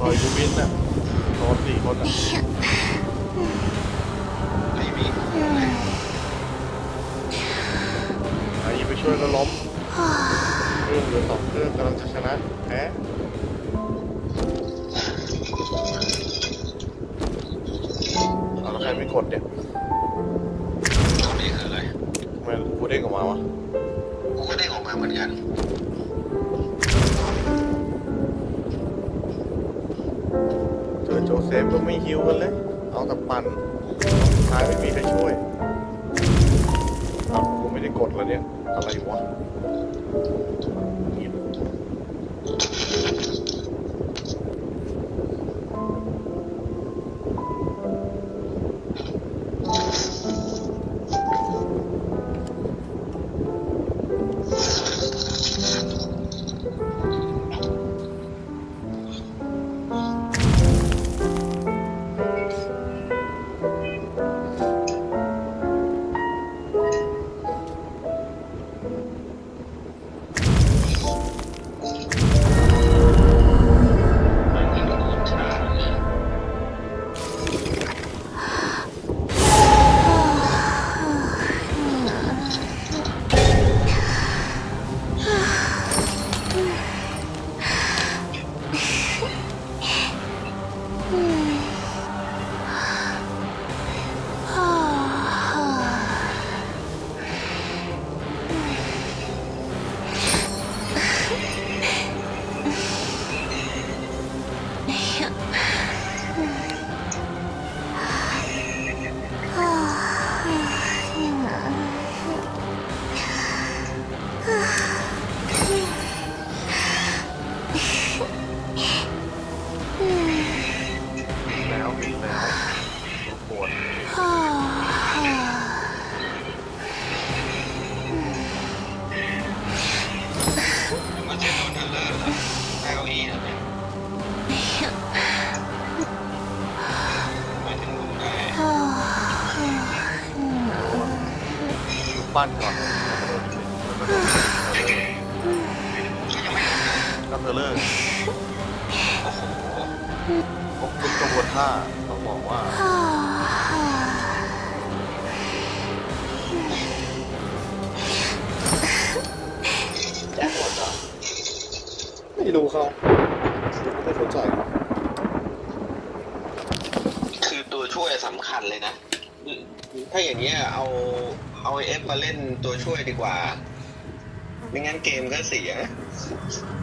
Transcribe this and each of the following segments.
ปล่อยกูบินน่ะนอนสี่คนอะไม่มีไอ้ไปช่วยก็ล้มเครื่องเหลือสองเครื่องกำลังจะชนะแพ้เอาแล้วใครไม่กดเนี่ยตอนนี้คืออะไรทำไมกูเด้งออกมาวะกูก็ได้ออกมาเหมือนกัน ฟก็ไม่ฮิวกันเลย เอาแต่ปั่นท้ายไม่มีใครช่วยเอากูไม่ได้กดแล้วเนี่ย อะไรวะ ปั้นก่อนก็เทเลอร์โอ้โหครบทุกกระบวนท่าต้องบอกว่าแจ็คหมดเหรอไม่รู้เขาไม่เข้าใจคือตัวช่วยสำคัญเลยนะ ถ้าอย่างเงี้ยเอา เอาเอฟมาเล่นตัวช่วยดีกว่า ไม่งั้นเกมก็เสีย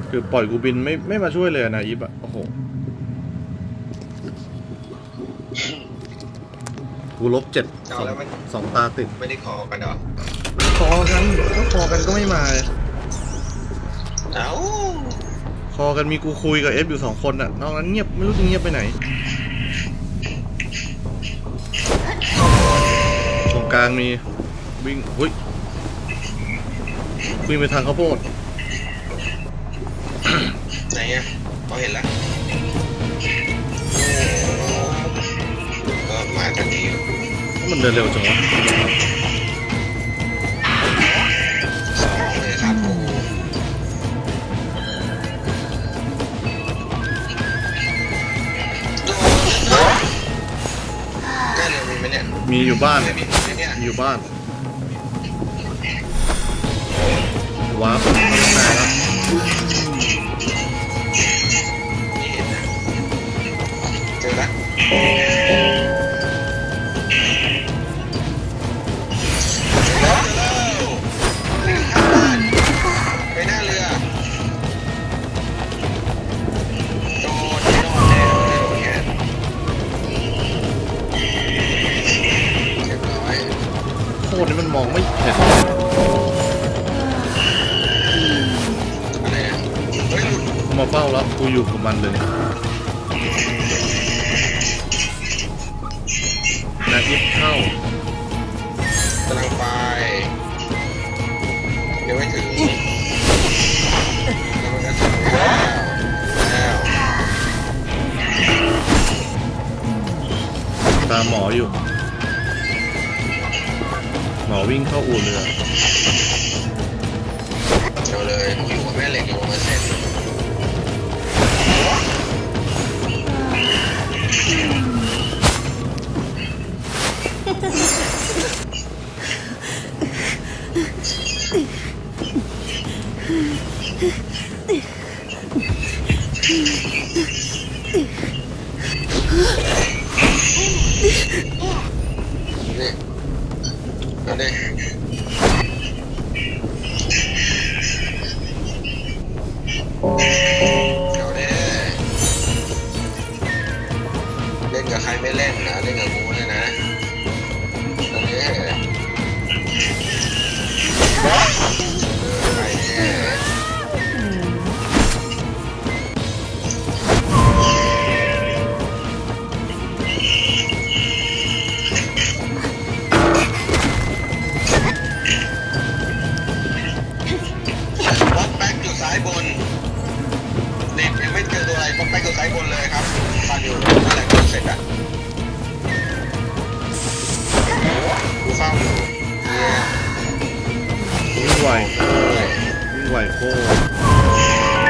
คือปล่อยกูบินไม่ไม่มาช่วยเลยนะอีฟอะโอ้โห กูลบเจ็ดสเอาองแล้วมัน สองตาติดไม่ได้ขอกันเหรอคอกันก็คอกันก็ไม่มา เอ้าคอกันมีกูคุยกับเอฟอยู่สองคนอะนอกนั้นเงียบไม่รู้จะเงียบไปไหนตรงกลางมี วิ่งหุ้ยวิ่งไปทางข้าวโพดไหนอะพอเห็นแล้วก็มาทันทีอยู่มันเดินเร็วจังวะสองเลยครับกูใกล้เร็วมีไหมเนี่ยมีอยู่บ้านไม่มีไหมเนี่ยมีอยู่บ้าน ว้าร์ปตานแล้วไม่เห็นนะเจอละเจอแล้วข้างบ้านไปหน้าเรือโดนไม่รอดแน่โดนแขนเรียบร้อย โคตรนี่มันมองไม่เห็น มาเฝ้าแล้วกูอยู่กับมันเลยนาอิฟเข้ากำลังไปยังไม่ถึงแล้วมันก็ถึงแล้วแล้วตามหมออยู่ หมอวิ่งเข้าอู่เรือ เอ วิ่งไววิ่งไวโคตร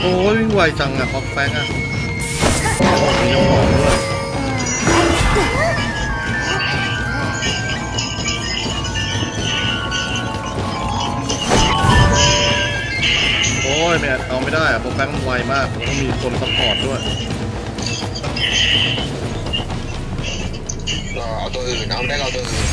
โอ้ยวิ่งไวจังอะป๊อกแป๊กอะโอ้มีน้ำหอมากแล้วก็มีคนสปอร์ตด้วยก็เอาตัวอื่นเอาได้เอาตัวอื่น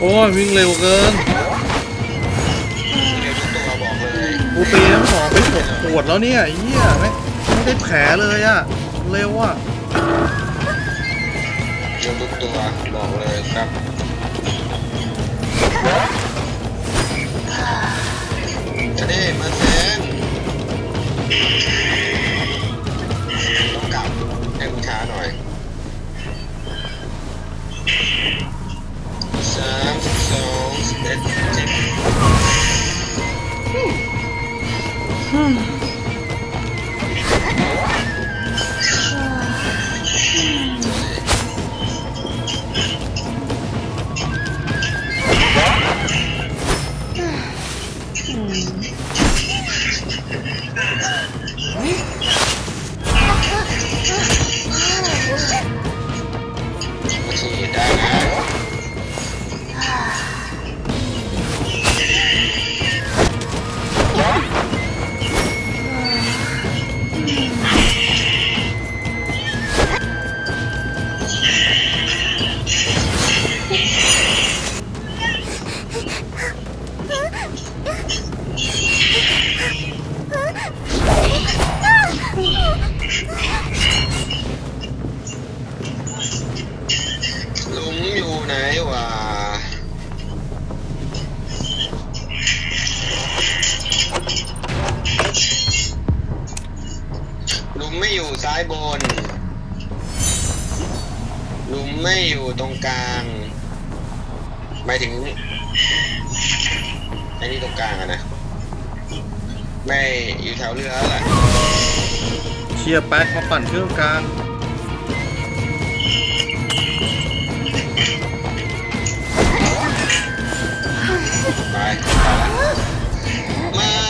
โอ้ยวิ่งเร็วเกินเดี๋ยวทุกตัวบอกเลยกูตีน้ำหอมไปหกขวดแล้วเนี่ยเหี้ยไม่ไม่ได้แผลเลยอะเร็วอะเดี๋ยวทุกตัวบอกเลยครับจะได้มาเซนต้องกลับให้มึงช้าหน่อย สี่ ลุงอยู่ไหนวะลุงไม่อยู่ซ้ายบน ลุงไม่อยู่ตรงกลางหมายถึง ไอ้นี่ตรงกลางอะนะ ไม่อยู่แถวเรือแล้วแหละเชียร์แป๊กมาปั่นเครื่องกลางไปไปละม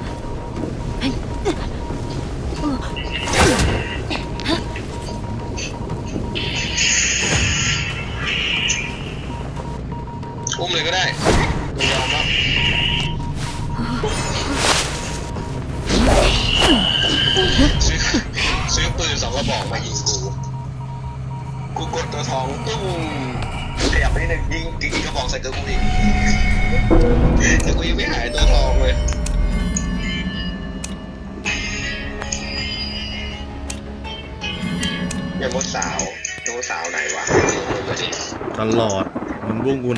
กระบอกมายิงกูกูกดตัวทองตุ้มขยับไปนิดนึงยิงยิงกระบอกใส่ตัวกูอีกแต่กูยังไม่หายตัวทองเลยย่ามดสาวตัวสาวไหนวะตลอดมึงบุ้งกู